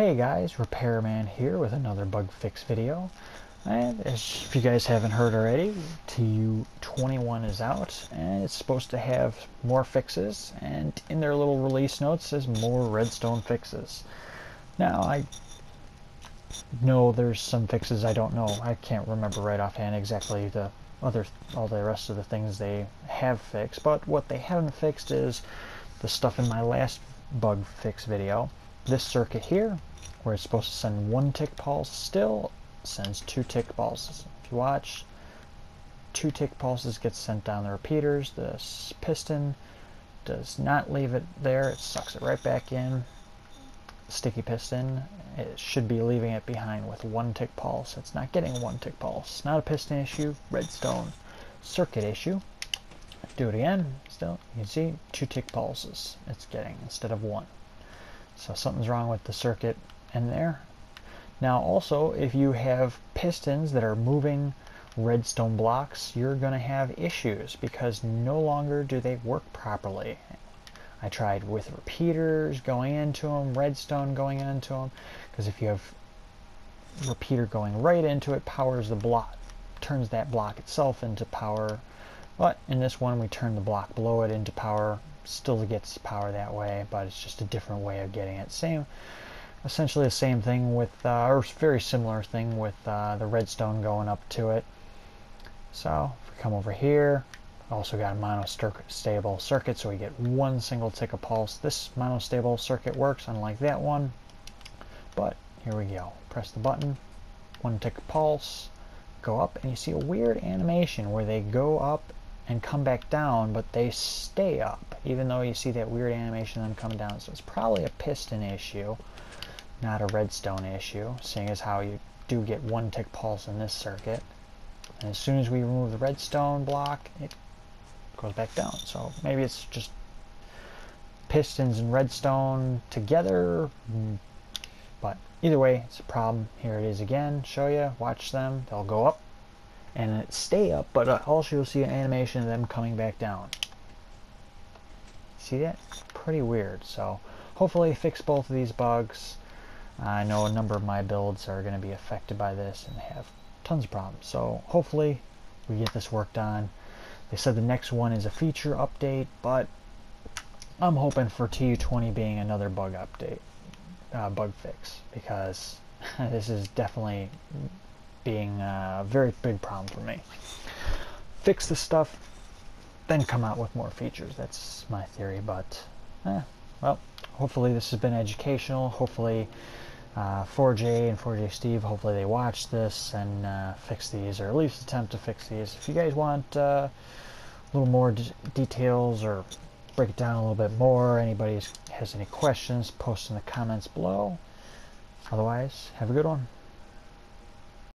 Hey guys, Repairman here with another bug fix video. And if you guys haven't heard already, TU21 is out and it's supposed to have more fixes and in their little release notes says more redstone fixes. Now I know there's some fixes I don't know. I can't remember right offhand exactly the other all the rest of the things they have fixed, but what they haven't fixed is the stuff in my last bug fix video. This circuit here, where it's supposed to send one tick pulse, still sends two tick pulses. If you watch, two tick pulses get sent down the repeaters. The piston does not leave it there. It sucks it right back in. Sticky piston, it should be leaving it behind with one tick pulse. It's not getting one tick pulse. Not a piston issue, redstone circuit issue. Do it again, still, you can see two tick pulses it's getting instead of one. So something's wrong with the circuit in there. Now also, if you have pistons that are moving redstone blocks, you're going to have issues because no longer do they work properly. I tried with repeaters going into them, redstone going into them, because if you have repeater going right into it, powers the block, turns that block itself into power. But in this one, we turn the block below it into power. Still gets power that way, but it's just a different way of getting it. Same, essentially the same thing with, uh, or very similar thing with uh, the redstone going up to it. So if we come over here, also got a monostable circuit, so we get one single tick of pulse. This monostable circuit works, unlike that one. But here we go. Press the button, one tick pulse, go up, and you see a weird animation where they go up and come back down, but they stay up, even though you see that weird animation of them coming down. So it's probably a piston issue not a redstone issue, seeing as how you do get one tick pulse in this circuit. And as soon as we remove the redstone block, it goes back down. So maybe it's just pistons and redstone together. Hmm. But either way, it's a problem. Here it is again. Show you. Watch them. They'll go up and it stay up, but uh, also you'll see an animation of them coming back down. See that? Pretty weird. So hopefully fix both of these bugs. I know a number of my builds are going to be affected by this and they have tons of problems. So hopefully we get this worked on. They said the next one is a feature update, but I'm hoping for TU20 being another bug update, uh, bug fix, because this is definitely being a very big problem for me. Fix the stuff, then come out with more features. That's my theory, but, eh, well, hopefully this has been educational. Hopefully uh, 4J and 4J Steve, hopefully they watch this and uh, fix these, or at least attempt to fix these. If you guys want uh, a little more details or break it down a little bit more, anybody has any questions, post in the comments below. Otherwise, have a good one.